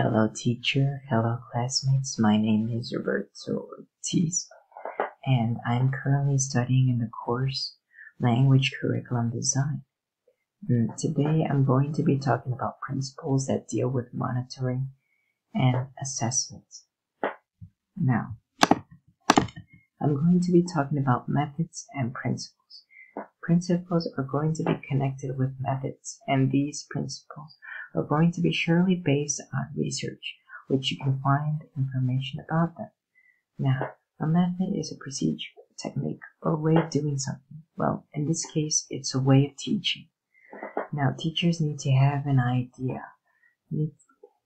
Hello teacher, hello classmates, my name is Roberto Ortiz and I'm currently studying in the course Language Curriculum Design. And today I'm going to be talking about principles that deal with monitoring and assessment. Now, I'm going to be talking about methods and principles. Principles are going to be connected with methods, and these principles are going to be surely based on research, which you can find information about them. Now, a method is a procedure, technique, or a way of doing something. Well, in this case, it's a way of teaching. Now, teachers need to have an idea, need,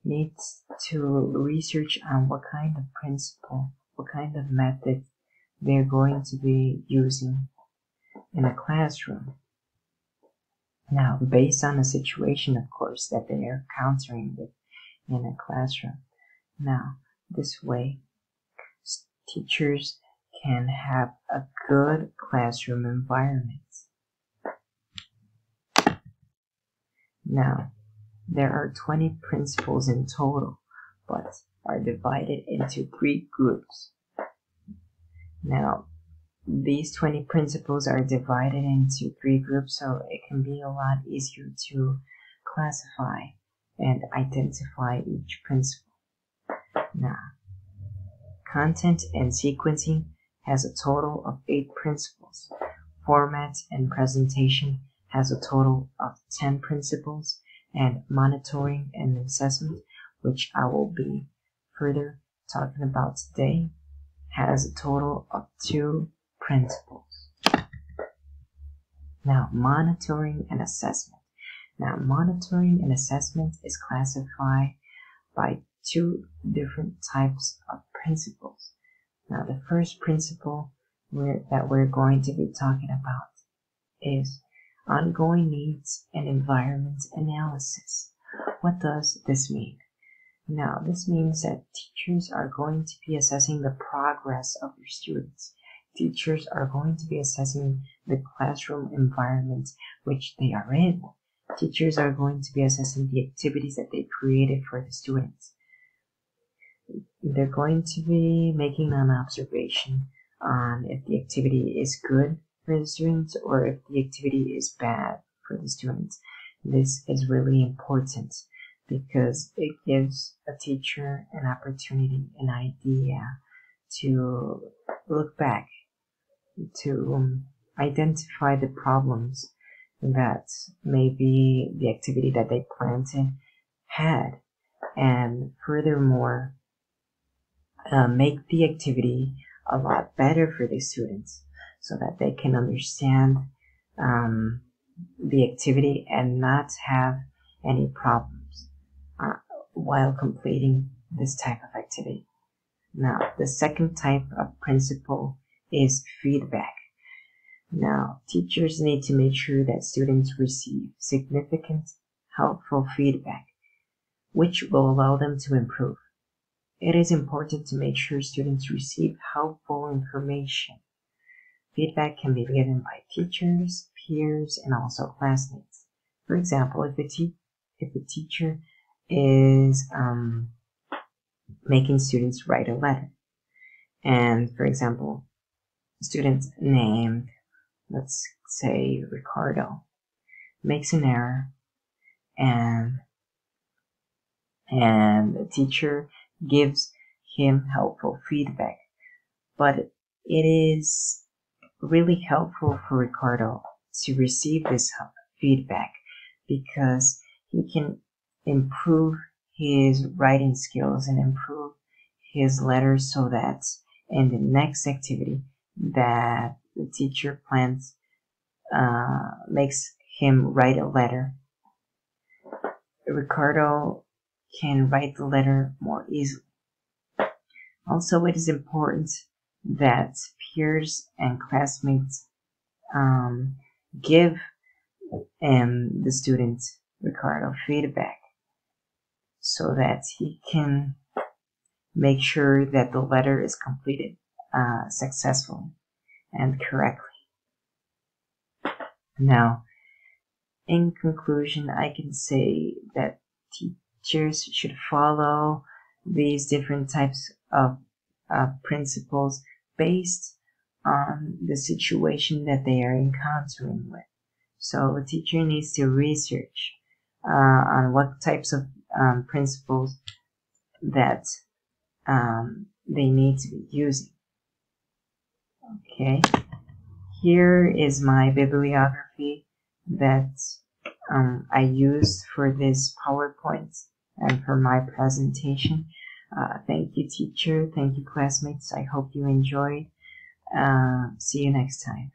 needs to research on what kind of principle, what kind of method they're going to be using in a classroom. Now, based on the situation, of course, that they are countering with in a classroom. Now, this way, teachers can have a good classroom environment. Now, there are 20 principles in total, but are divided into three groups. Now, these 20 principles are divided into three groups, so it can be a lot easier to classify and identify each principle. Now, content and sequencing has a total of eight principles. Format and presentation has a total of 10 principles, and monitoring and assessment, which I will be further talking about today, has a total of two principles. Now, monitoring and assessment. Now, monitoring and assessment is classified by two different types of principles. Now, the first principle we're, that we're going to be talking about is ongoing needs and environment analysis. What does this mean? Now, this means that teachers are going to be assessing the progress of their students. Teachers are going to be assessing the classroom environment which they are in. Teachers are going to be assessing the activities that they created for the students. They're going to be making an observation on if the activity is good for the students or if the activity is bad for the students. This is really important because it gives a teacher an opportunity, an idea to look back, to um, identify the problems that maybe the activity that they planted had, and furthermore, uh, make the activity a lot better for the students so that they can understand um, the activity and not have any problems uh, while completing this type of activity. Now, the second type of principle is feedback. Now, teachers need to make sure that students receive significant, helpful feedback, which will allow them to improve. It is important to make sure students receive helpful information Feedback can be given by teachers, peers, and also classmates. For example, if a, te- if a teacher is um, making students write a letter, and for example, student named, let's say Ricardo, makes an error, and and the teacher gives him helpful feedback, but it is really helpful for Ricardo to receive this feedback because he can improve his writing skills and improve his letters so that in the next activity that the teacher plans uh, makes him write a letter. Ricardo can write the letter more easily. Also it is important that peers and classmates um, give um, the student Ricardo feedback so that he can make sure that the letter is completed uh, successfully and correctly. Now, in conclusion, I can say that teachers should follow these different types of uh, principles based on the situation that they are encountering with. So a teacher needs to research uh, on what types of um, principles that um, they need to be using. Okay, here is my bibliography that um, I used for this PowerPoint and for my presentation. Uh, thank you, teacher. Thank you, classmates. I hope you enjoyed. Uh, see you next time.